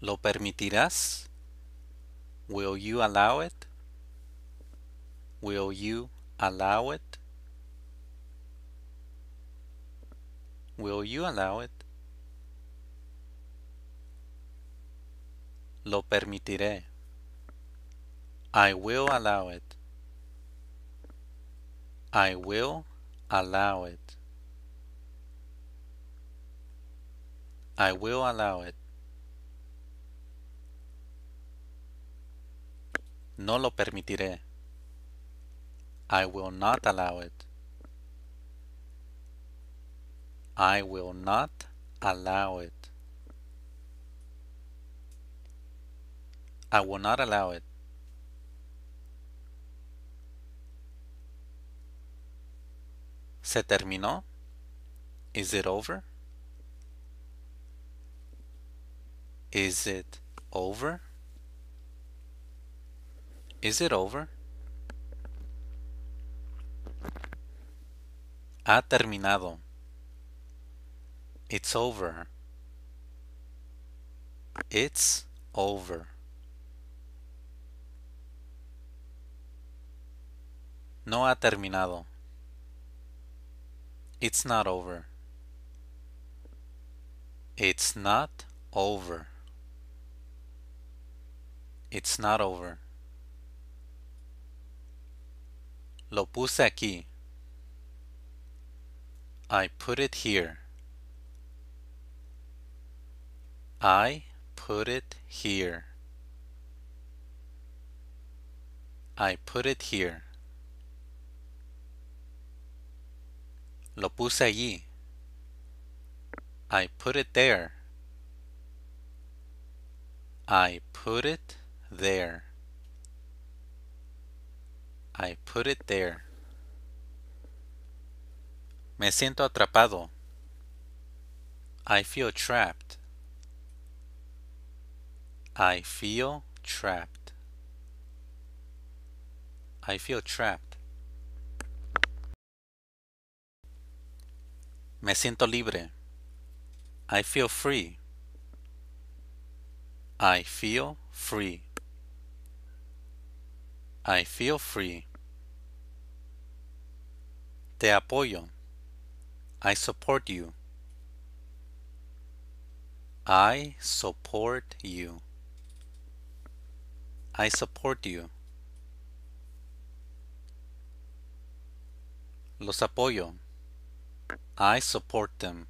¿Lo permitirás? Will you allow it? Will you allow it? Will you allow it? Lo permitiré. I will allow it. I will allow it. I will allow it. No lo permitiré. I will not allow it. I will not allow it. I will not allow it. ¿Se terminó? Is it over? Is it over? Is it over? Ha terminado. It's over. It's over. No ha terminado. It's not over. It's not over. It's not over. Lo puse aquí. I put it here. I put it here. I put it here. Lo puse allí. I put it there. I put it there. I put it there. Me siento atrapado. I feel trapped. I feel trapped. I feel trapped. Me siento libre. I feel free. I feel free. I feel free. Te apoyo. I support you. I support you. I support you. Los apoyo. I support them.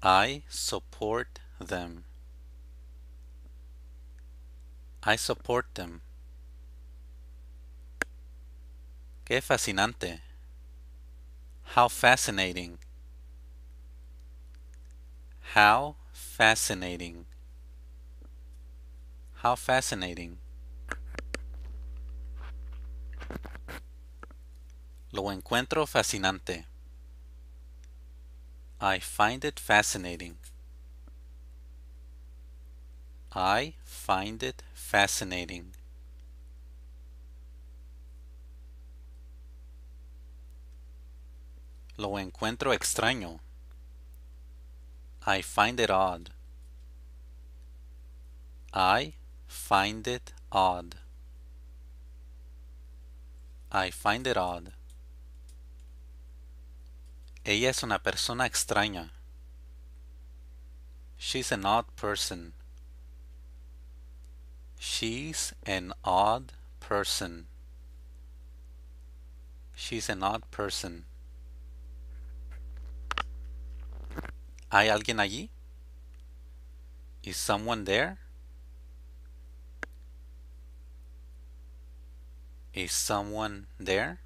I support them. I support them. Qué fascinante. How fascinating. How fascinating. How fascinating. Lo encuentro fascinante. I find it fascinating. I find it fascinating. Lo encuentro extraño. I find it odd. I find it odd. I find it odd. Ella es una persona extraña. She's an odd person. She's an odd person. She's an odd person. ¿Hay alguien allí? Is someone there? Is someone there?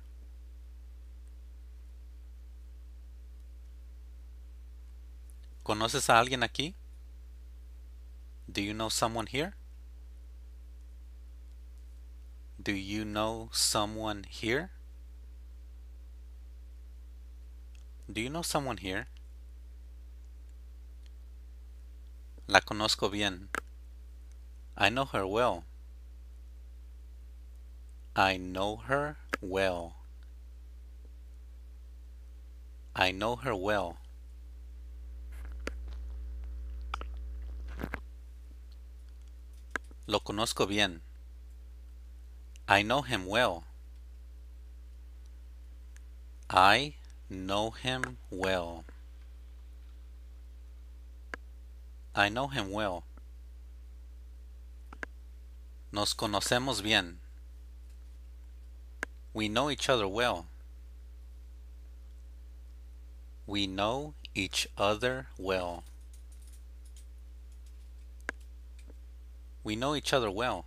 ¿Conoces a alguien aquí? Do you know someone here? Do you know someone here? Do you know someone here? La conozco bien. I know her well. I know her well. I know her well. Lo conozco bien. I know him well. I know him well. I know him well. Nos conocemos bien. We know each other well. We know each other well. We know each other well.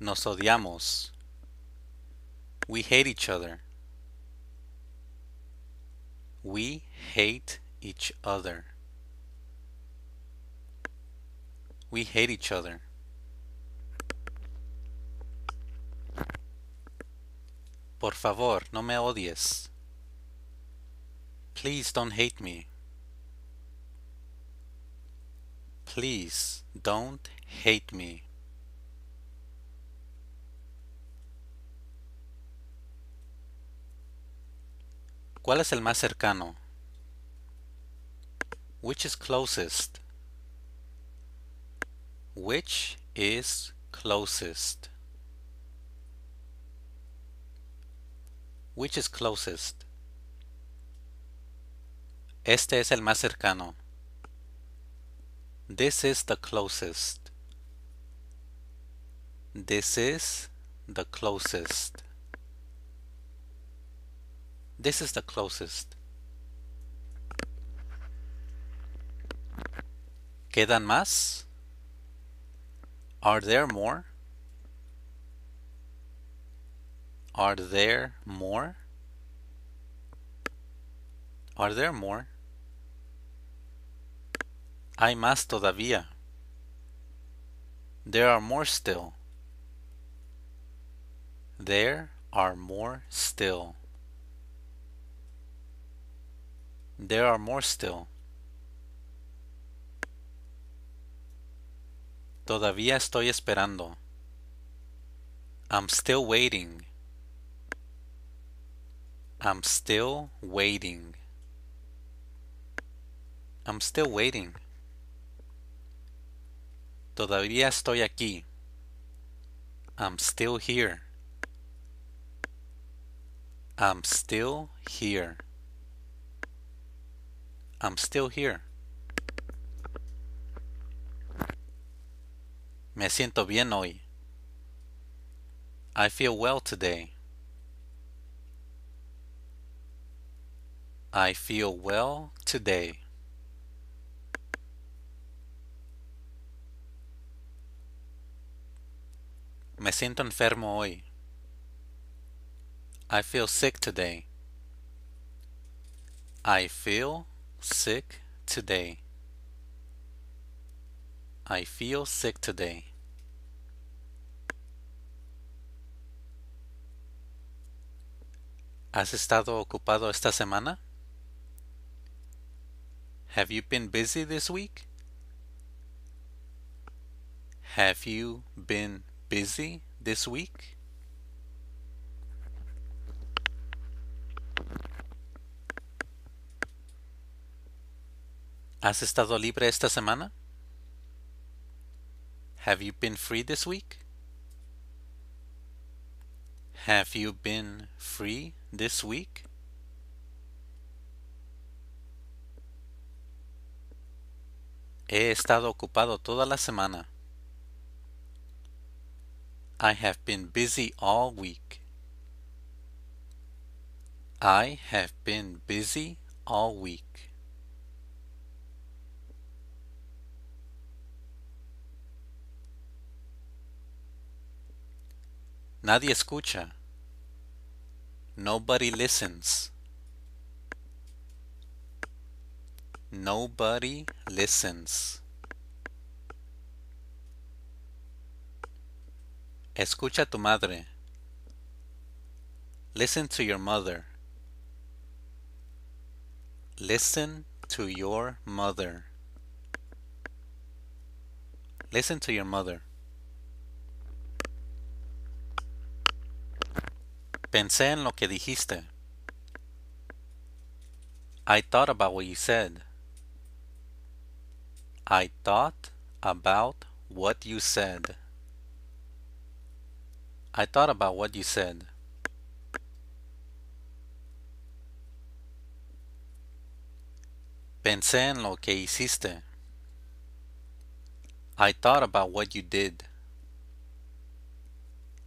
Nos odiamos. We hate each other. We hate each other. We hate each other. Por favor, no me odies. Please don't hate me. Please don't hate me. ¿Cuál es el más cercano? Which is closest? Which is closest? Which is closest? Este es el más cercano. This is the closest. This is the closest. This is the closest. ¿Quedan más? Are there more? Are there more? Are there more? Hay más todavía. There are more still. There are more still. There are more still. Todavía estoy esperando. I'm still waiting. I'm still waiting. I'm still waiting. Todavía estoy aquí. I'm still here. I'm still here. I'm still here. Me siento bien hoy. I feel well today. I feel well today. Me siento enfermo hoy. I feel sick today. I feel sick today. I feel sick today. ¿Has estado ocupado esta semana? Have you been busy this week? Have you been busy this week? ¿Has estado libre esta semana? Have you been free this week? Have you been free this week? He estado ocupado toda la semana. I have been busy all week. I have been busy all week. Nadie escucha. Nobody listens. Nobody listens. Escucha a tu madre. Listen to your mother. Listen to your mother. Listen to your mother. Pensé en lo que dijiste. I thought about what you said. I thought about what you said. I thought about what you said. Pensé en lo que hiciste. I thought about what you did.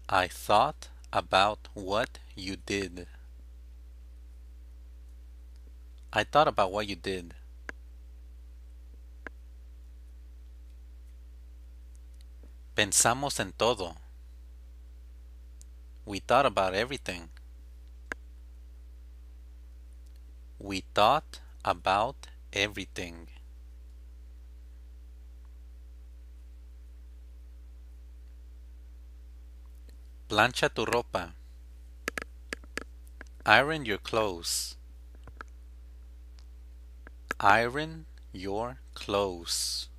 I thought about what you did. I thought about what you did. Pensamos en todo. We thought about everything. We thought about everything. Plancha tu ropa. Iron your clothes. Iron your clothes.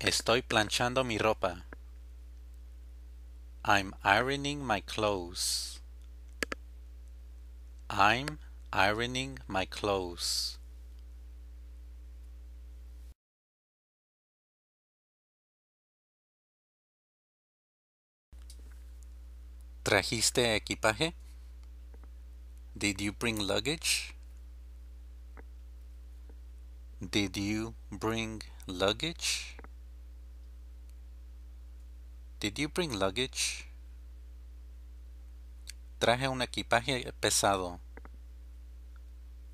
Estoy planchando mi ropa. I'm ironing my clothes. I'm ironing my clothes. ¿Trajiste equipaje? Did you bring luggage? Did you bring luggage? Did you bring luggage? Traje un equipaje pesado.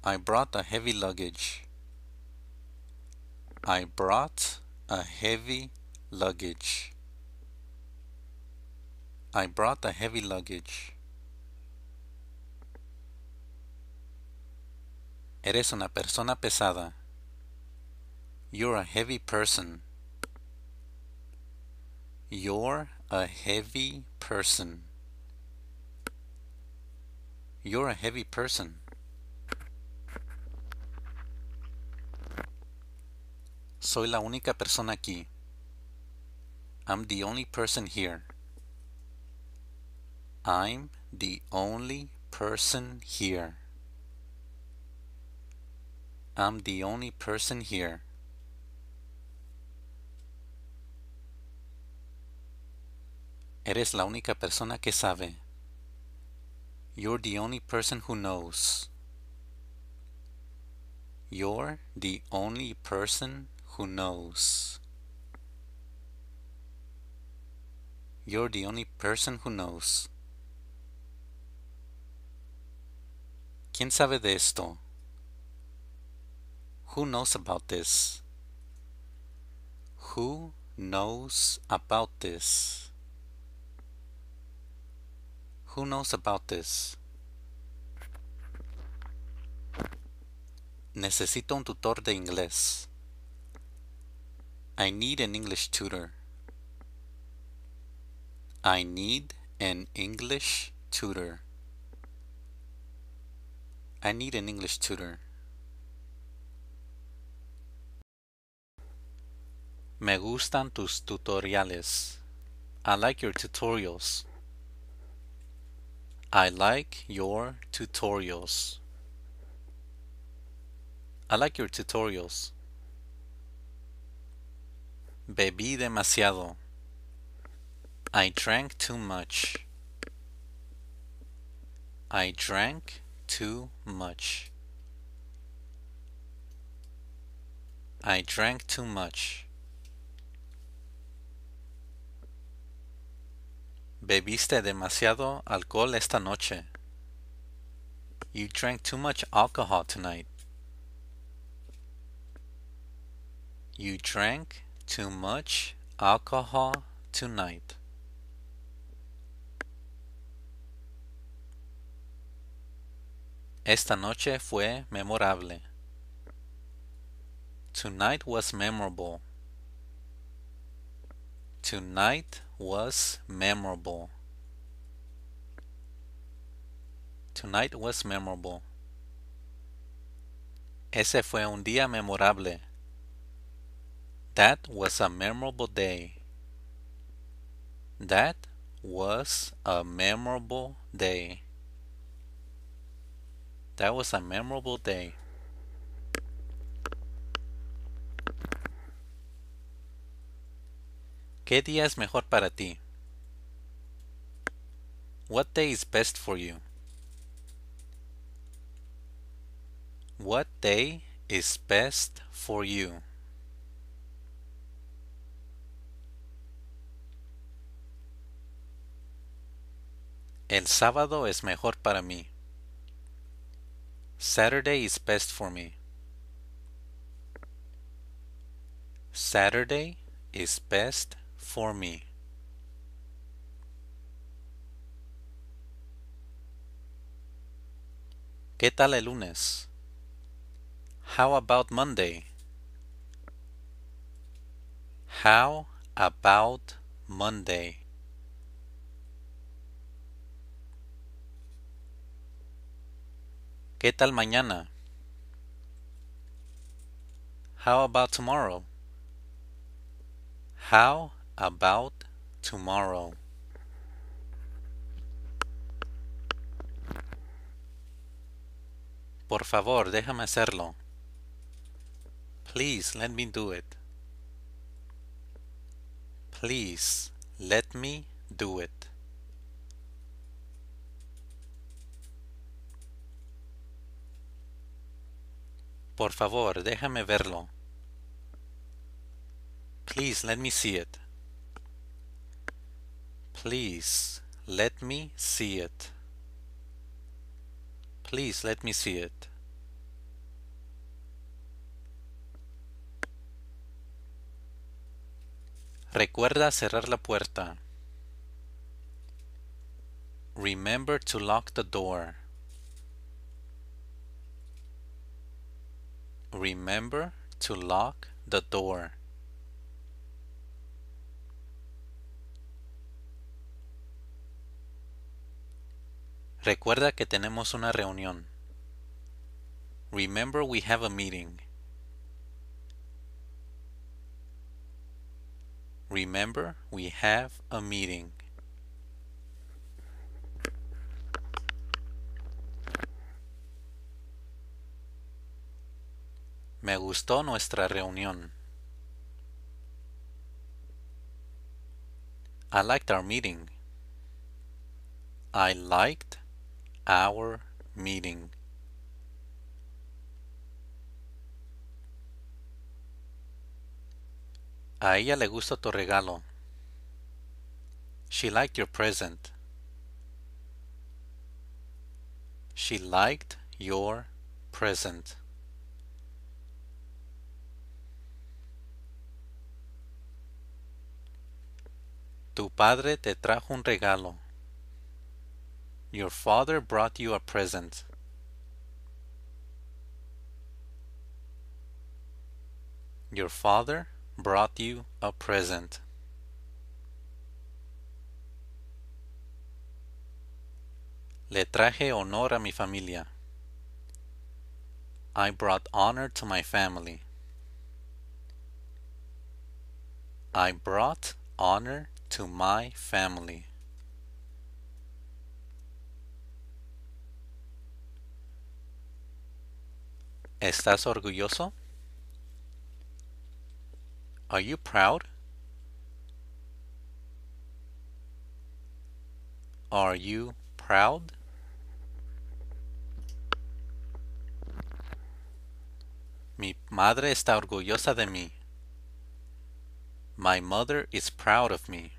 I brought a heavy luggage. I brought a heavy luggage. I brought a heavy luggage. Eres una persona pesada. You're a heavy person. You're a heavy person. You're a heavy person. Soy la única persona aquí. I'm the only person here. I'm the only person here. I'm the only person here. Eres la única persona que sabe. You're the only person who knows. You're the only person who knows. You're the only person who knows. ¿Quién sabe de esto? Who knows about this? Who knows about this? Who knows about this? Necesito un tutor de inglés. I need an English tutor. I need an English tutor. I need an English tutor. Me gustan tus tutoriales. I like your tutorials. I like your tutorials. I like your tutorials. Bebí demasiado. I drank too much. I drank too much. I drank too much. Bebiste demasiado alcohol esta noche. You drank too much alcohol tonight. You drank too much alcohol tonight. Esta noche fue memorable. Tonight was memorable. Tonight was memorable. Tonight was memorable. Ese fue un día memorable. That was a memorable day. That was a memorable day. That was a memorable day. ¿Qué día es mejor para ti? What day is best for you? What day is best for you? El sábado es mejor para mí. Saturday is best for me. Saturday is best for me. ¿Qué tal el lunes? How about Monday? How about Monday? ¿Qué tal mañana? How about tomorrow? How about tomorrow? Por favor, déjame hacerlo. Please, let me do it. Please, let me do it. Por favor, déjame verlo. Please let me see it. Please let me see it. Please let me see it. Recuerda cerrar la puerta. Remember to lock the door. Remember to lock the door. Recuerda que tenemos una reunión. Remember we have a meeting. Remember we have a meeting. Me gustó nuestra reunión. I liked our meeting. I liked our meeting. A ella le gusta tu regalo. She liked your present. She liked your present. Tu padre te trajo un regalo. Your father brought you a present. Your father brought you a present. Le traje honor a mi familia. I brought honor to my family. I brought honor to my family. ¿Estás orgulloso? Are you proud? Are you proud? Mi madre está orgullosa de mí. My mother is proud of me.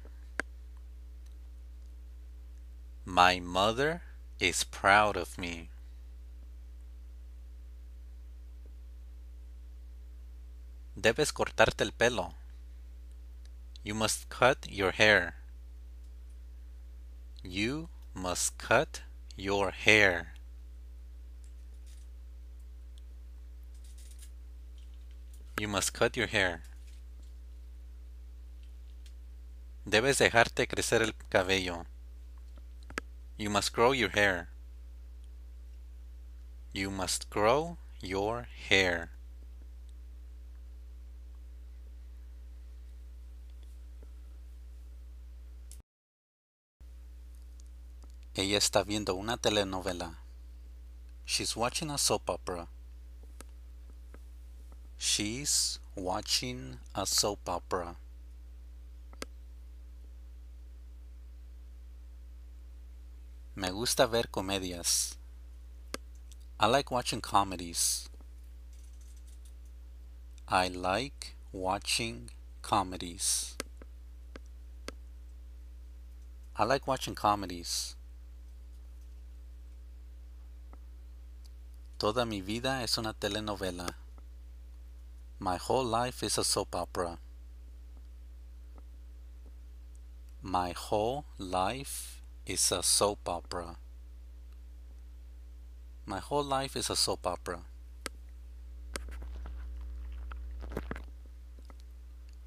My mother is proud of me. Debes cortarte el pelo. You must cut your hair. You must cut your hair. You must cut your hair. Debes dejarte crecer el cabello. You must grow your hair. You must grow your hair. Ella está viendo una telenovela. She's watching a soap opera. She's watching a soap opera. Me gusta ver comedias. I like watching comedies. I like watching comedies. I like watching comedies. Toda mi vida es una telenovela. My whole life is a soap opera. My whole life is a soap opera. My whole life is a soap opera.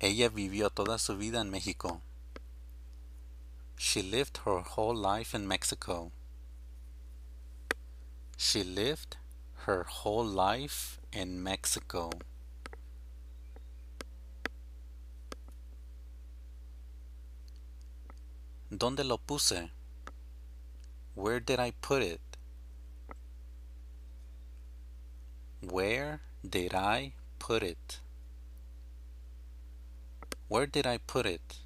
Ella vivió toda su vida en México. She lived her whole life in Mexico. She lived her whole life in Mexico. ¿Dónde lo puse? Where did I put it? Where did I put it? Where did I put it?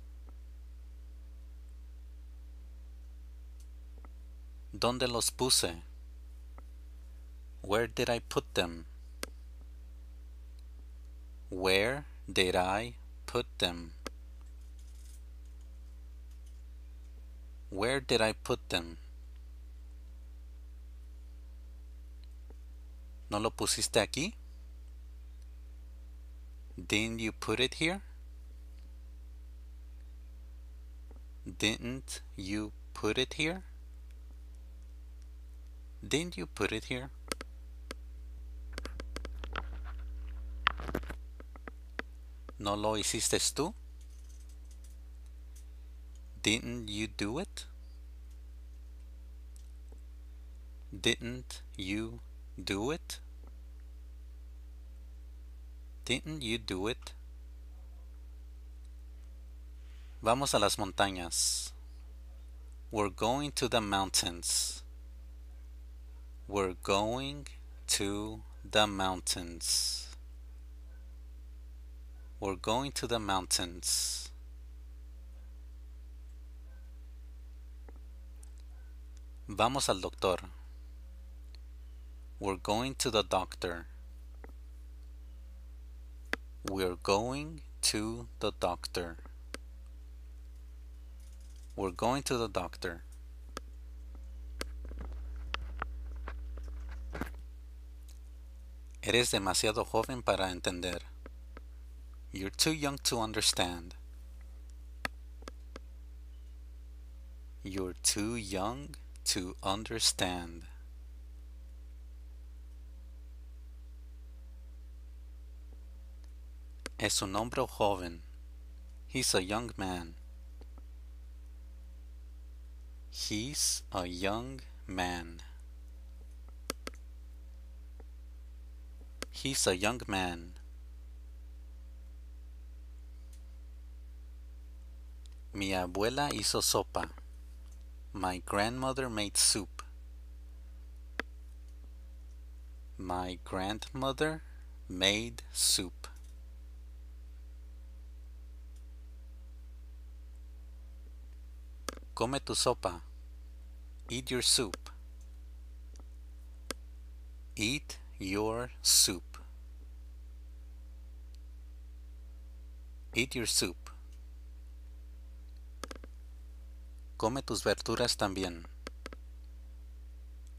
¿Dónde los puse? Where did I put them? Where did I put them? Where did I put them? ¿No lo pusiste aquí? Didn't you put it here? Didn't you put it here? Didn't you put it here? ¿No lo hiciste tú? Didn't you do it? Didn't you do it? Didn't you do it? Vamos a las montañas. We're going to the mountains. We're going to the mountains. We're going to the mountains. Vamos al doctor. We're going to the doctor. We're going to the doctor. We're going to the doctor. Eres demasiado joven para entender. You're too young to understand. You're too young to understand. Es un hombre joven. He's a young man. He's a young man. He's a young man. Mi abuela hizo sopa. My grandmother made soup. My grandmother made soup. Come tu sopa. Eat your soup. Eat your soup. Eat your soup. Come tus verduras también.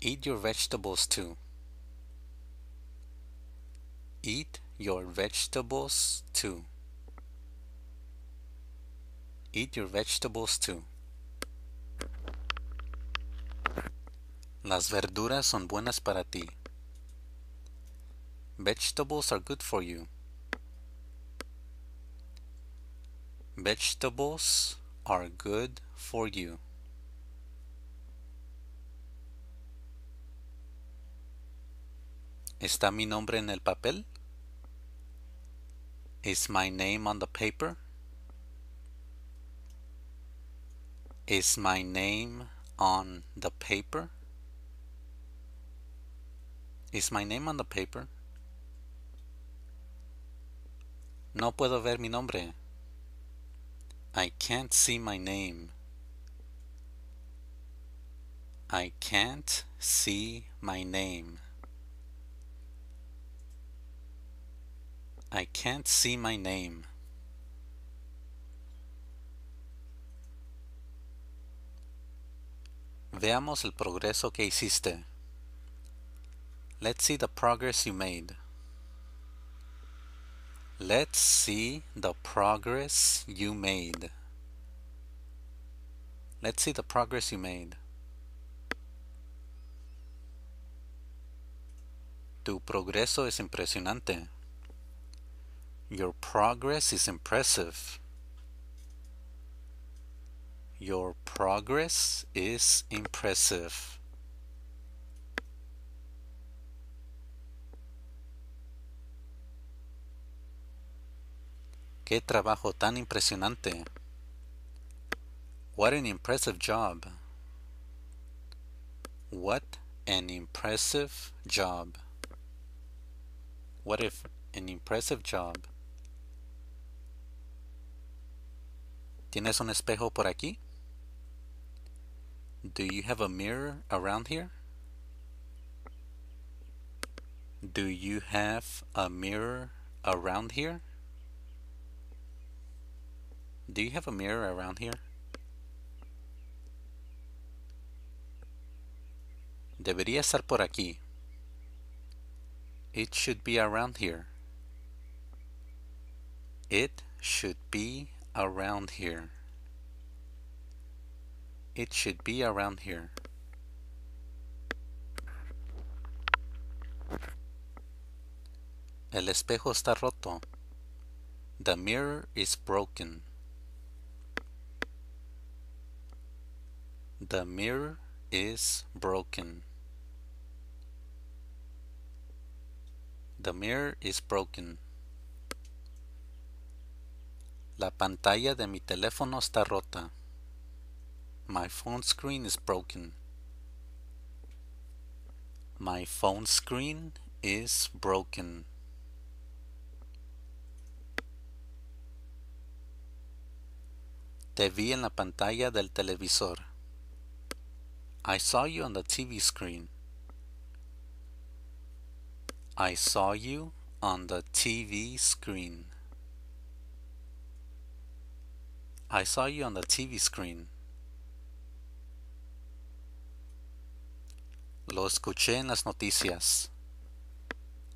Eat your vegetables too. Eat your vegetables too. Eat your vegetables too. Las verduras son buenas para ti. Vegetables are good for you. Vegetables are good for you. ¿Está mi nombre en el papel? Is my name on the paper? Is my name on the paper? Is my name on the paper? No puedo ver mi nombre. I can't see my name. I can't see my name. I can't see my name. Veamos el progreso que hiciste. Let's see the progress you made. Let's see the progress you made. Let's see the progress you made. Tu progreso es impresionante. Your progress is impressive. Your progress is impressive. Qué trabajo tan impresionante. What an impressive job. What an impressive job. What if an impressive job? ¿Tienes un espejo por aquí? Do you have a mirror around here? Do you have a mirror around here? Do you have a mirror around here? Debería estar por aquí. It should be around here. It should be around here. It should be around here. El espejo está roto. The mirror is broken. The mirror is broken. The mirror is broken. La pantalla de mi teléfono está rota. My phone screen is broken. My phone screen is broken. Te vi en la pantalla del televisor. I saw you on the TV screen. I saw you on the TV screen. I saw you on the TV screen. Lo escuché en las noticias.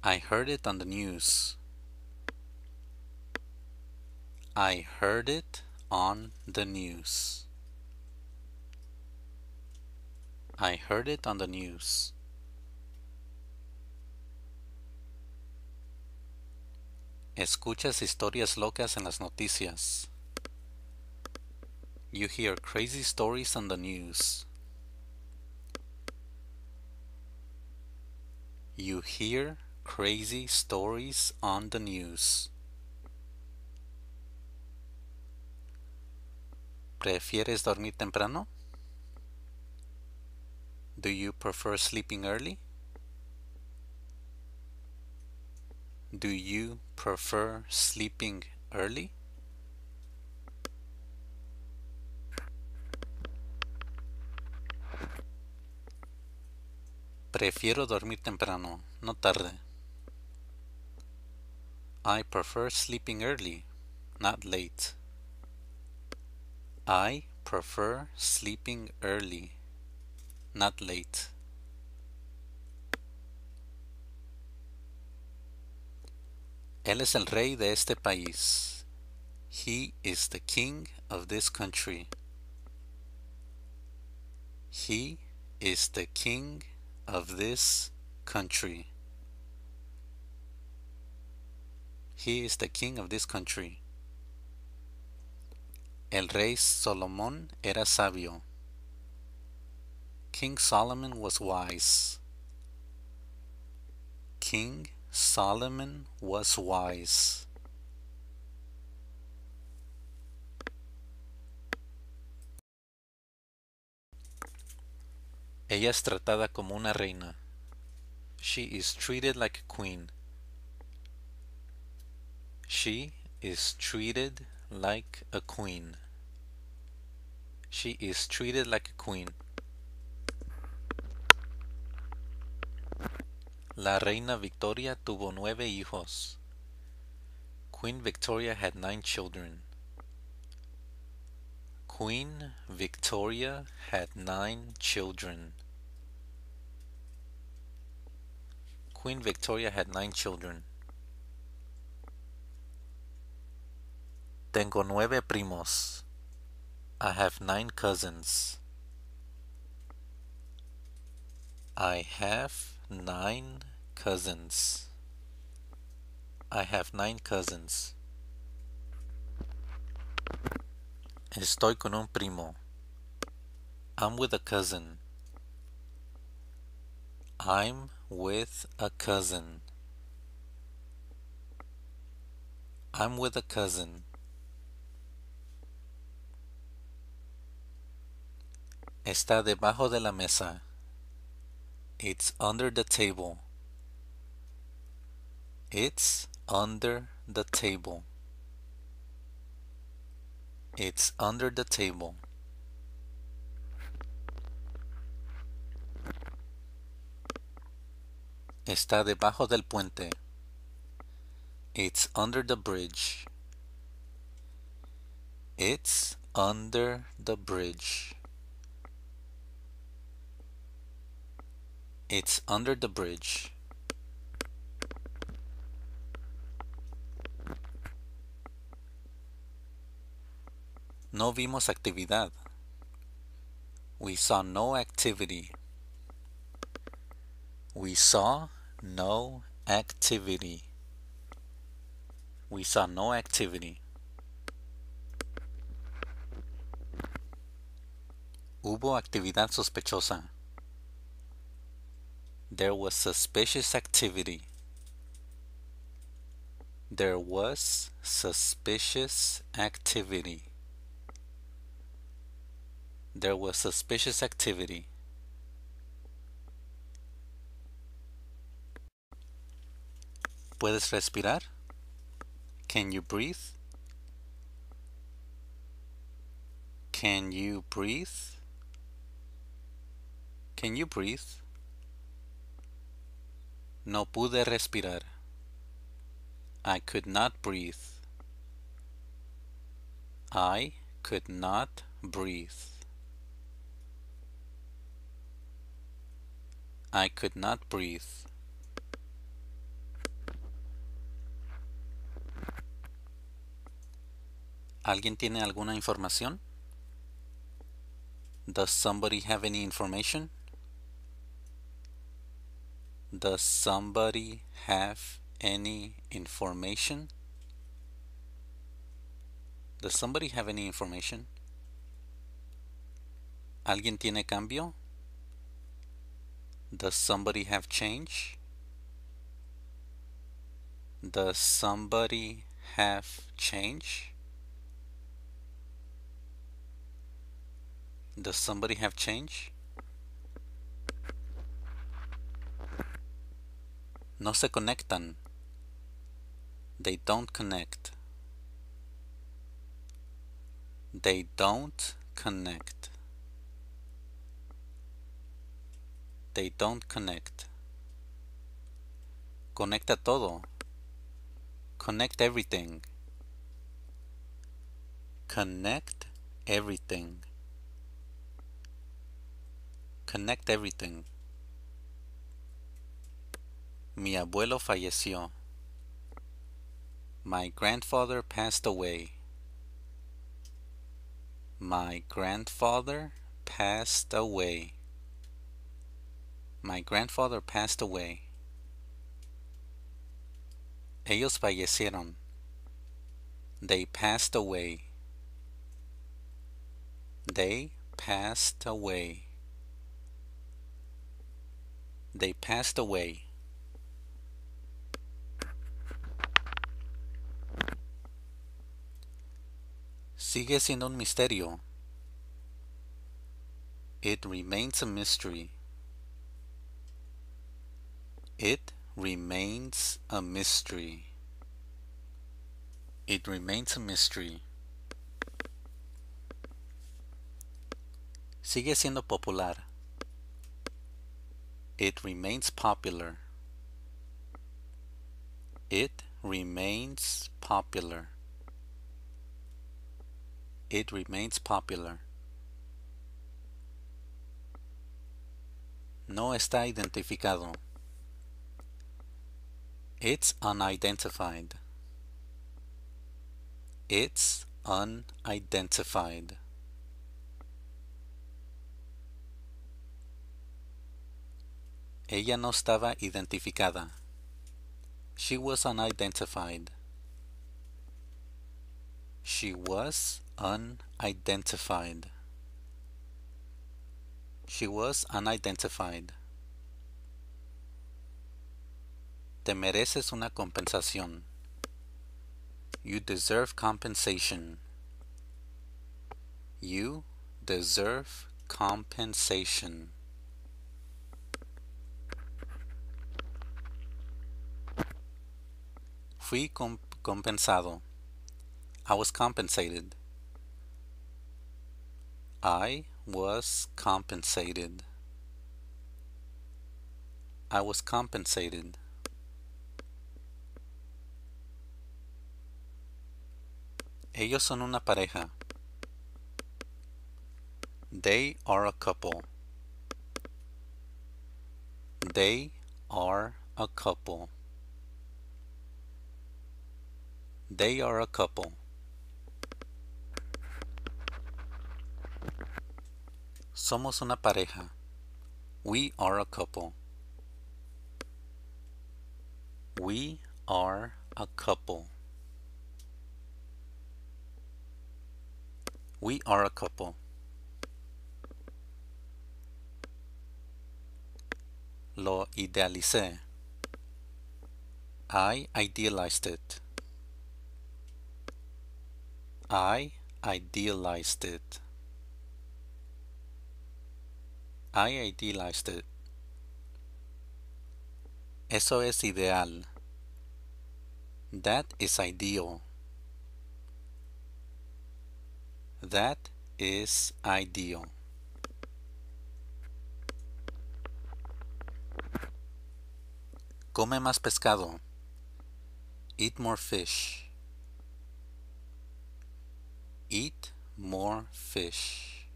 I heard it on the news. I heard it on the news. I heard it on the news. Escuchas historias locas en las noticias. You hear crazy stories on the news. You hear crazy stories on the news. ¿Prefieres dormir temprano? Do you prefer sleeping early? Do you prefer sleeping early? Prefiero dormir temprano, no tarde. I prefer sleeping early, not late. I prefer sleeping early, not late. Él es el rey de este país. He is the king of this country. He is the king of this country. He is the king of this country. El rey Solomón era sabio. King Solomon was wise. King Solomon was wise. Ella es tratada como una reina. She is treated like a queen. She is treated like a queen. She is treated like a queen. La reina Victoria tuvo nueve hijos. Queen Victoria had nine children. Queen Victoria had nine children. Queen Victoria had nine children. Tengo nueve primos. I have nine cousins. I have nine cousins. I have nine cousins. Estoy con un primo. I'm with a cousin. I'm with a cousin. I'm with a cousin. Está debajo de la mesa. It's under the table. It's under the table. It's under the table. Está debajo del puente. It's under the bridge. It's under the bridge. It's under the bridge. No vimos actividad. We saw no activity. We saw no activity. We saw no activity. Hubo actividad sospechosa. There was suspicious activity. There was suspicious activity. There was suspicious activity. ¿Puedes respirar? Can you breathe? Can you breathe? Can you breathe? No pude respirar. I could not breathe. I could not breathe. I could not breathe. ¿Alguien tiene alguna información? Does somebody have any information? Does somebody have any information? Does somebody have any information? ¿Alguien tiene cambio? Does somebody have change? Does somebody have change? Does somebody have change? No se conectan. They don't connect. They don't connect. They don't connect. Conecta todo. Connect everything. Connect everything. Connect everything. Mi abuelo falleció. My grandfather passed away. My grandfather passed away. My grandfather passed away. Ellos fallecieron. They passed away. They passed away. They passed away. Sigue siendo un misterio. It remains a mystery. It remains a mystery. It remains a mystery. Sigue siendo popular. It remains popular. It remains popular. It remains popular. No está identificado. It's unidentified. It's unidentified. Ella no estaba identificada. She was unidentified. She was unidentified. She was unidentified. Te mereces una compensación. You deserve compensation. You deserve compensation. Fui comp compensado. I was compensated. I was compensated. I was compensated. Ellos son una pareja. They are a couple. They are a couple. They are a couple. Somos una pareja. We are a couple. We are a couple. We are a couple. Lo idealicé. I idealized it. I idealized it. I idealized it. Eso es ideal. That is ideal. That is ideal. Come más pescado. Eat more fish. Eat more fish.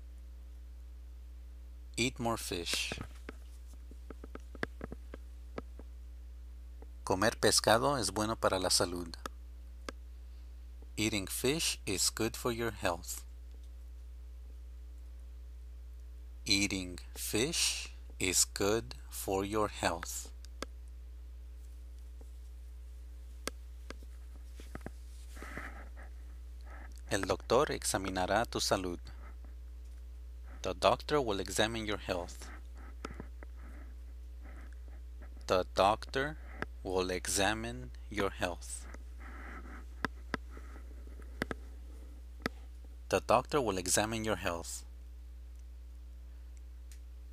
Eat more fish. Comer pescado es bueno para la salud. Eating fish is good for your health. Eating fish is good for your health. El doctor examinará tu salud. The doctor will examine your health. The doctor will examine your health. The doctor will examine your health.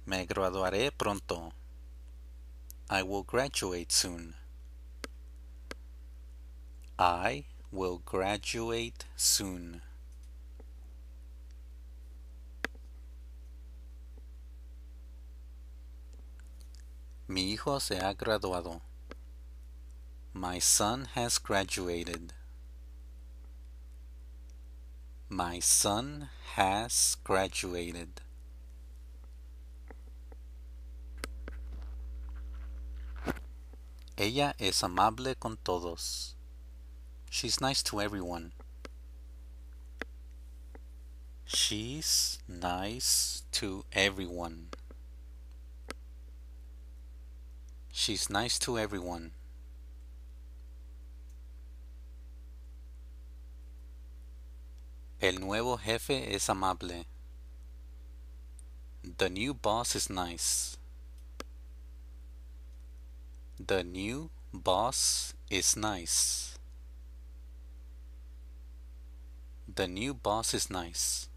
Me graduaré pronto. I will graduate soon. I will graduate soon. Mi hijo se ha graduado. My son has graduated. My son has graduated. Ella es amable con todos. She's nice to everyone. She's nice to everyone. She's nice to everyone. El nuevo jefe es amable. The new boss is nice. The new boss is nice. The new boss is nice.